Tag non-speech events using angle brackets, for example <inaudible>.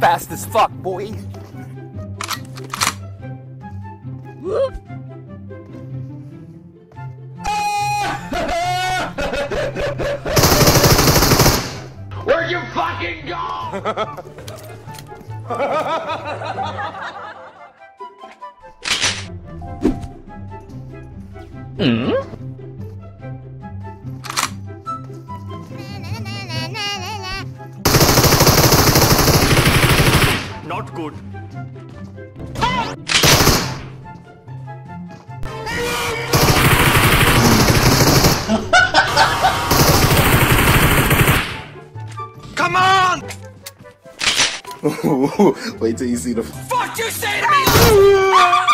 fast as fuck, boy. Where'd you fucking go? Not good. Come on! <laughs> Wait till you see the. Fuck you say to me!